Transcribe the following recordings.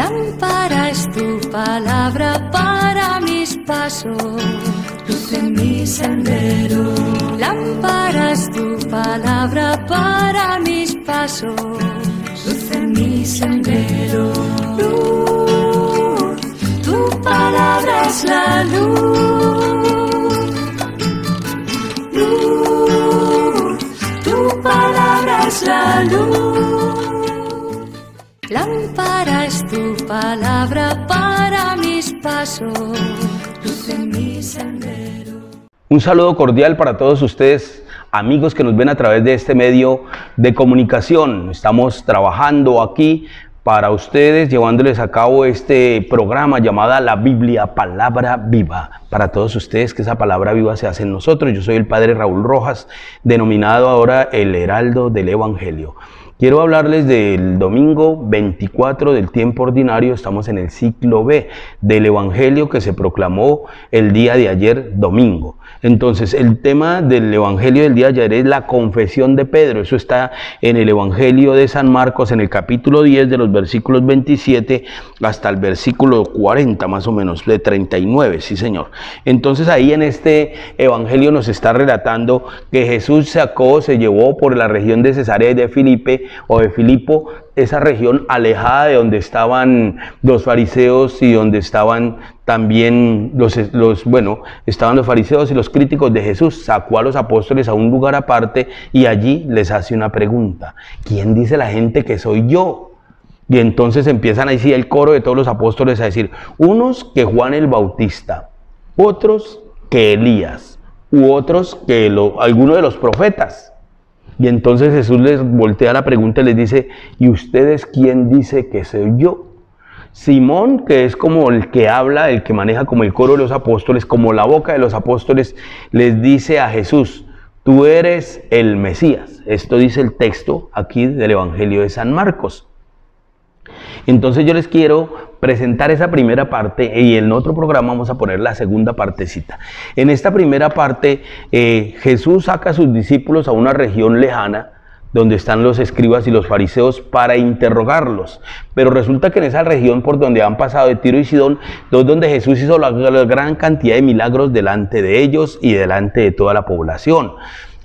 Lámpara es tu palabra para mis pasos, luz en mi sendero. Lámpara es tu palabra para mis pasos, luz en mi sendero. Luz, tu palabra es la luz. Luz, tu palabra es la luz. Tu palabra para mis pasos, mi sendero. Un saludo cordial para todos ustedes, amigos que nos ven a través de este medio de comunicación. Estamos trabajando aquí para ustedes, llevándoles a cabo este programa llamado La Biblia Palabra Viva. Para todos ustedes, que esa palabra viva se hace en nosotros. Yo soy el Padre Raúl Rojas, denominado ahora el Heraldo del Evangelio. Quiero hablarles del domingo 24 del tiempo ordinario, estamos en el ciclo B del Evangelio que se proclamó el día de ayer domingo. Entonces, el tema del Evangelio del día de ayer es la confesión de Pedro. Eso está en el Evangelio de San Marcos, en el capítulo 10, de los versículos 27 hasta el versículo 40, más o menos, de 39, sí señor. Entonces, ahí en este Evangelio nos está relatando que Jesús sacó, se llevó por la región de Cesarea de Filipe o de Filipo esa región alejada de donde estaban los fariseos y donde estaban también los, los, bueno, estaban los fariseos y los críticos de Jesús, sacó a los apóstoles a un lugar aparte y allí les hace una pregunta. ¿Quién dice la gente que soy yo? Y entonces empiezan a decir el coro de todos los apóstoles a decir, unos que Juan el Bautista, otros que Elías, u otros que lo, alguno de los profetas. Y entonces Jesús les voltea la pregunta y les dice, ¿y ustedes quién dice que soy yo? Simón, que es como el que habla, el que maneja como el coro de los apóstoles, como la boca de los apóstoles, les dice a Jesús, tú eres el Mesías. Esto dice el texto aquí del Evangelio de San Marcos. Entonces yo les quiero presentar esa primera parte y en otro programa vamos a poner la segunda partecita. En esta primera parte eh, Jesús saca a sus discípulos a una región lejana donde están los escribas y los fariseos para interrogarlos. Pero resulta que en esa región por donde han pasado de Tiro y Sidón, donde Jesús hizo la gran cantidad de milagros delante de ellos y delante de toda la población.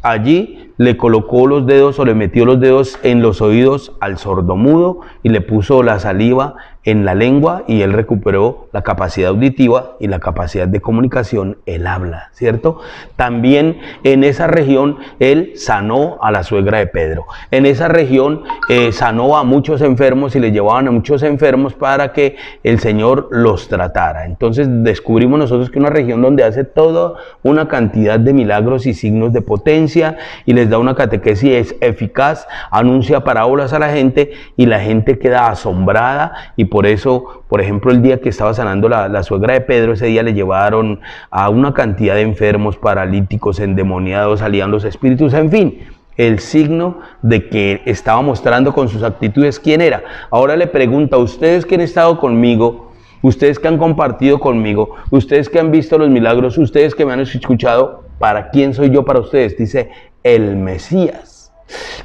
Allí le colocó los dedos o le metió los dedos en los oídos al sordomudo y le puso la saliva en la lengua y él recuperó la capacidad auditiva y la capacidad de comunicación, él habla, ¿cierto? También en esa región él sanó a la suegra de Pedro. En esa región eh, sanó a muchos enfermos y le llevaban a muchos enfermos para que el Señor los tratara. Entonces descubrimos nosotros que una región donde hace toda una cantidad de milagros y signos de potencia y les da una catequesis eficaz, anuncia parábolas a la gente y la gente queda asombrada y por eso, por ejemplo, el día que estaba sanando la, suegra de Pedro, ese día le llevaron a una cantidad de enfermos, paralíticos, endemoniados, salían los espíritus, en fin el signo de que estaba mostrando con sus actitudes quién era. Ahora le pregunto a ustedes que han estado conmigo, ustedes que han compartido conmigo, ustedes que han visto los milagros, ustedes que me han escuchado, ¿para quién soy yo para ustedes? Dice el Mesías.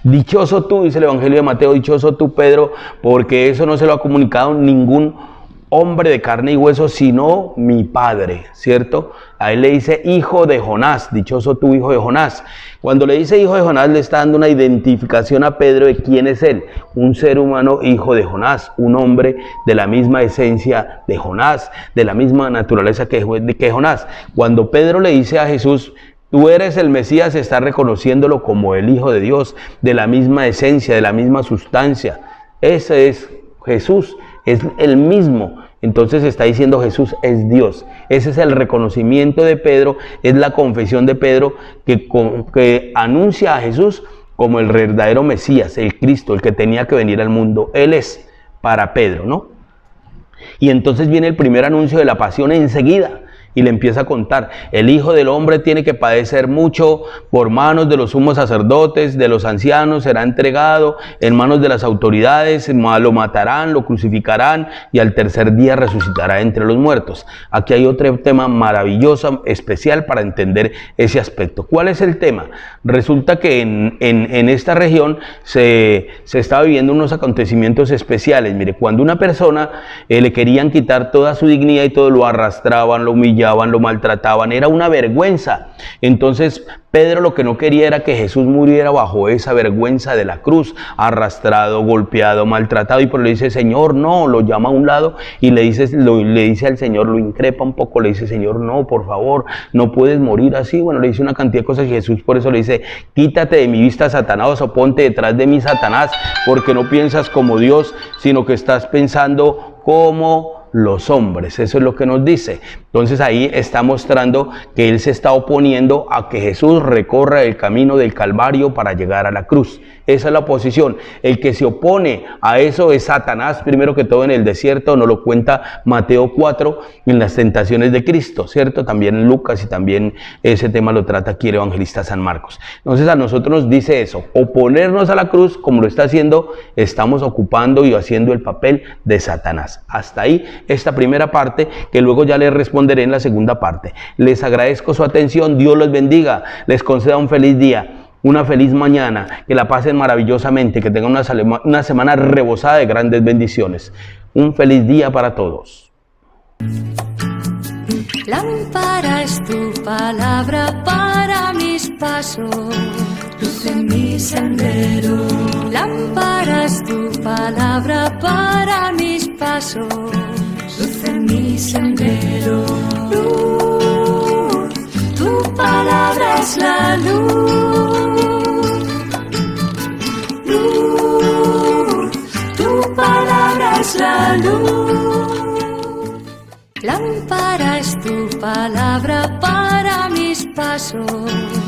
Dichoso tú, dice el Evangelio de Mateo, dichoso tú, Pedro, porque eso no se lo ha comunicado ningún hombre de carne y hueso, sino mi Padre, ¿cierto? A él le dice hijo de Jonás, dichoso tú, hijo de Jonás. Cuando le dice hijo de Jonás, le está dando una identificación a Pedro de quién es él. Un ser humano hijo de Jonás, un hombre de la misma esencia de Jonás, de la misma naturaleza que Jonás. Cuando Pedro le dice a Jesús, Tú eres el Mesías, está reconociéndolo como el Hijo de Dios, de la misma esencia, de la misma sustancia. Ese es Jesús, es el mismo. Entonces está diciendo Jesús es Dios. Ese es el reconocimiento de Pedro, es la confesión de Pedro que, que anuncia a Jesús como el verdadero Mesías, el Cristo, el que tenía que venir al mundo. Él es para Pedro, ¿no? Y entonces viene el primer anuncio de la pasión enseguida. Y le empieza a contar, el Hijo del Hombre tiene que padecer mucho por manos de los sumos sacerdotes, de los ancianos, será entregado en manos de las autoridades, lo matarán, lo crucificarán y al tercer día resucitará entre los muertos. Aquí hay otro tema maravilloso, especial para entender ese aspecto. ¿Cuál es el tema? Resulta que en, en, esta región se, se está viviendo unos acontecimientos especiales. Mire, cuando una persona eh, le querían quitar toda su dignidad y todo lo arrastraban, lo humillaban, lo maltrataban, era una vergüenza. Entonces Pedro lo que no quería era que Jesús muriera bajo esa vergüenza de la cruz, arrastrado, golpeado, maltratado, y por le dice, Señor, no, lo llama a un lado y le dice, le dice al Señor, lo increpa un poco, le dice, Señor, no, por favor, no puedes morir así. Bueno, le dice una cantidad de cosas y Jesús por eso le dice, quítate de mi vista, Satanás, o ponte detrás de mí, Satanás, porque no piensas como Dios, sino que estás pensando como los hombres. Eso es lo que nos dice. Entonces ahí está mostrando que Él se está oponiendo a que Jesús recorra el camino del Calvario para llegar a la cruz. Esa es la oposición. El que se opone a eso es Satanás, primero que todo en el desierto, nos lo cuenta Mateo 4 en las tentaciones de Cristo, ¿cierto? También Lucas y también ese tema lo trata aquí el evangelista San Marcos. Entonces a nosotros nos dice eso, oponernos a la cruz como lo está haciendo, estamos ocupando y haciendo el papel de Satanás. Hasta ahí esta primera parte que luego ya les en la segunda parte. Les agradezco su atención, Dios los bendiga, les conceda un feliz día una feliz mañana, que la pasen maravillosamente, que tengan una, una semana rebosada de grandes bendiciones. Un feliz día para todos. Tu palabra para mis pasos, mi sendero. Tu palabra para mis pasos, sendero. Luz, tu palabra es la luz. la luz. Lámpara es tu palabra para mis pasos